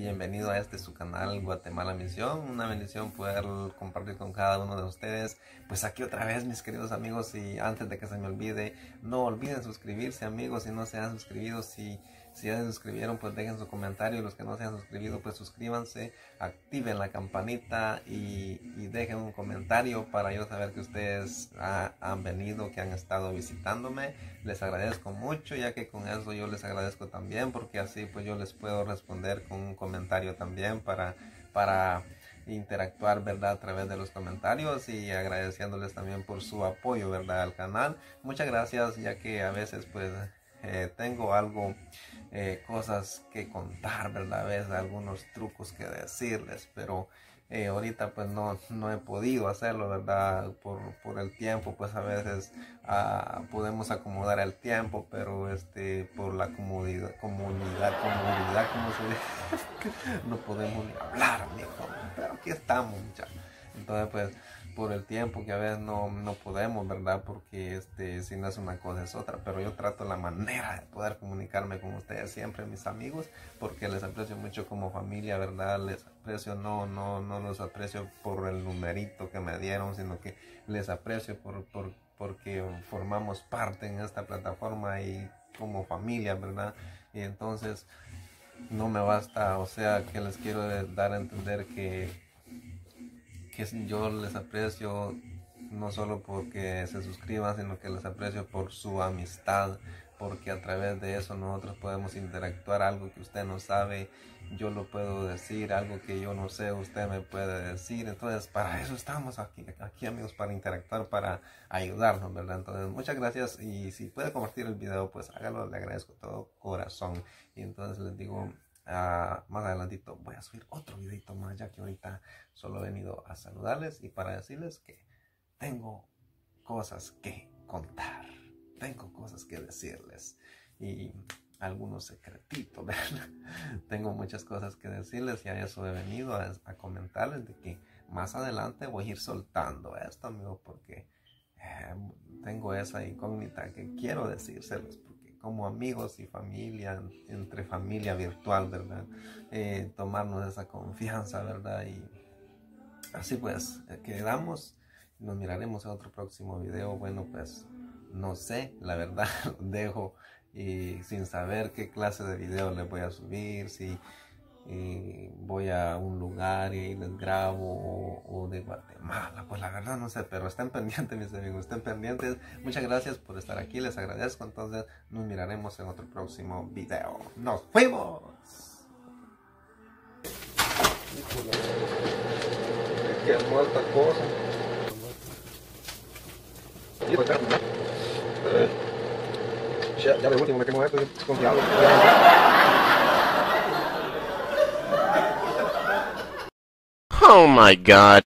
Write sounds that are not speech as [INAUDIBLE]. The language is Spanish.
bienvenido a este su canal Guatemala Misión. Una bendición poder compartir con cada uno de ustedes. Pues aquí otra vez, mis queridos amigos, y antes de que se me olvide, no olviden suscribirse, amigos, si no se han suscrito, si si ya se suscribieron, pues dejen su comentario. Los que no se han suscrito, pues suscríbanse, activen la campanita y, dejen un comentario para yo saber que ustedes han venido, que han estado visitándome. Les agradezco mucho, ya que con eso yo les agradezco también, porque así pues yo les puedo responder con un comentario también para, para interactuar, ¿verdad? A través de los comentarios y agradeciéndoles también por su apoyo, ¿verdad? Al canal. Muchas gracias, ya que a veces pues eh, tengo algo, eh, cosas que contar, ¿verdad? A veces algunos trucos que decirles, pero eh, ahorita pues no, no he podido hacerlo, ¿verdad? Por, por el tiempo, pues a veces ah, podemos acomodar el tiempo, pero este, por la comodidad, comunidad, comodidad, como se dice, [LAUGHS] no podemos ni hablar, pero aquí estamos, ya. Entonces pues por el tiempo que a veces no, no podemos, ¿verdad? Porque este, si no es una cosa es otra, pero yo trato la manera de poder comunicarme con ustedes siempre, mis amigos, porque les aprecio mucho como familia, ¿verdad? Les aprecio, no, no, no los aprecio por el numerito que me dieron, sino que les aprecio por, por, porque formamos parte en esta plataforma y como familia, ¿verdad? Y entonces no me basta, o sea, que les quiero dar a entender que yo les aprecio no solo porque se suscriban, sino que les aprecio por su amistad, porque a través de eso nosotros podemos interactuar algo que usted no sabe, yo lo puedo decir, algo que yo no sé, usted me puede decir. Entonces, para eso estamos aquí, aquí amigos, para interactuar, para ayudarnos, ¿verdad? Entonces, muchas gracias y si puede compartir el video, pues hágalo, le agradezco todo corazón. Y entonces les digo, más adelantito voy a subir otro videito más, ya que ahorita solo he venido a saludarles y para decirles que tengo cosas que contar, tengo cosas que decirles y algunos secretitos, [LAUGHS] tengo muchas cosas que decirles y a eso he venido a, comentarles de que más adelante voy a ir soltando esto, amigos, porque eh, tengo esa incógnita que quiero decírselos como amigos y familia, entre familia virtual, ¿verdad? Eh, tomarnos esa confianza, ¿verdad? Y así pues, eh, quedamos, nos miraremos en otro próximo video. Bueno, pues no sé, la verdad, [LAUGHS] dejo y sin saber qué clase de video les voy a subir, si y voy a un lugar y les grabo o, de Guatemala, pues la verdad no sé, pero estén [LAUGHS] pendientes mis amigos, estén pendientes. Muchas gracias por estar aquí, les agradezco, entonces nos miraremos en otro próximo video. ¡Nos fuimos! Qué muerta cosa. Ya, ya de último me tengo esto, confiado. Oh my god.